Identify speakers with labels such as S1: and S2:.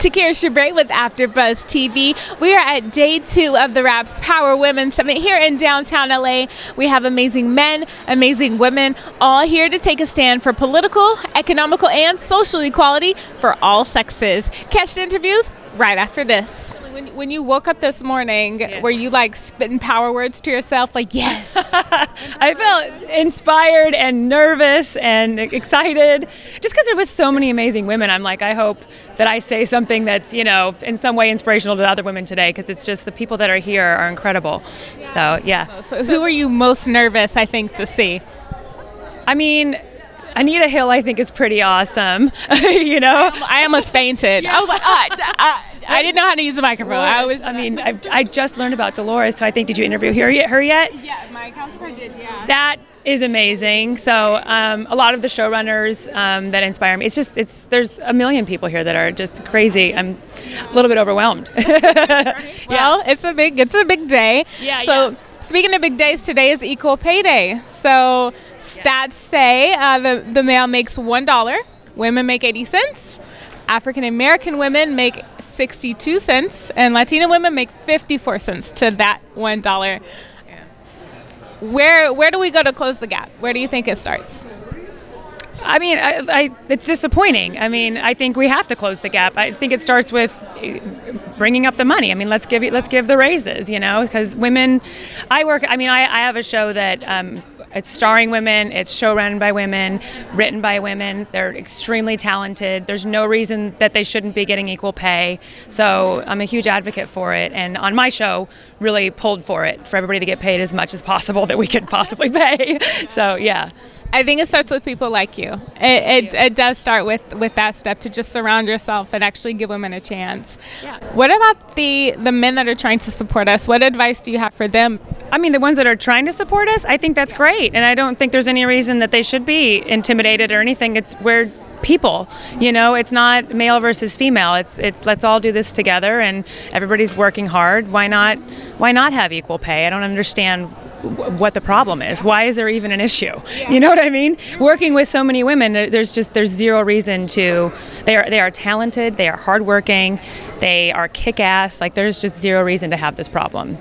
S1: Takira Shabrae with AfterBuzz TV. We are at day two of the Wrap's Power Women Summit here in downtown LA. We have amazing men, amazing women, all here to take a stand for political, economical, and social equality for all sexes. Catch the interviews right after this. When, when you woke up this morning,
S2: Yeah.
S1: were you like spitting power words to yourself, like yes?
S2: I felt inspired and nervous and excited just because there was so many amazing women. I'm like, I hope that I say something that's, you know, in some way inspirational to other women today because it's just the people that are here are incredible. So, yeah.
S1: so who are you most nervous, I think, to see?
S2: I mean, Anita Hill, I think, is pretty awesome. you know?
S1: I almost fainted. I was like, ah, ah, I didn't know how to use a microphone. I was.
S2: I mean, I, I just learned about Dolores, so I think, did you interview her yet? Her yet?
S1: yeah, my counterpart did. Yeah.
S2: That is amazing. So um, a lot of the showrunners um, that inspire me. It's just it's there's a million people here that are just crazy. I'm a little bit overwhelmed.
S1: Well, it's a big it's a big day.
S2: Yeah,
S1: So
S2: yeah.
S1: speaking of big days, today is Equal Pay Day. So stats say uh, the the male makes one dollar, women make eighty cents. African American women make 62 cents, and Latina women make 54 cents to that one dollar. Where where do we go to close the gap? Where do you think it starts?
S2: I mean, I, I, it's disappointing. I mean, I think we have to close the gap. I think it starts with eh, bringing up the money. I mean, let's give let's give the raises, you know, because women. I work. I mean, I, I have a show that um, it's starring women. It's show run by women, written by women. They're extremely talented. There's no reason that they shouldn't be getting equal pay. So I'm a huge advocate for it. And on my show, really pulled for it for everybody to get paid as much as possible that we could possibly pay. So yeah.
S1: I think it starts with people like you. It, it, it does start with, with that step to just surround yourself and actually give women a chance.
S2: Yeah.
S1: What about the the men that are trying to support us? What advice do you have for them?
S2: I mean, the ones that are trying to support us, I think that's great. And I don't think there's any reason that they should be intimidated or anything. It's we're people, you know, it's not male versus female. It's it's let's all do this together and everybody's working hard. Why not why not have equal pay? I don't understand wh- what the problem is. Why is there even an issue? You know what I mean? Working with so many women, there's just there's zero reason to. They are they are talented. They are hardworking. They are kick ass. Like there's just zero reason to have this problem.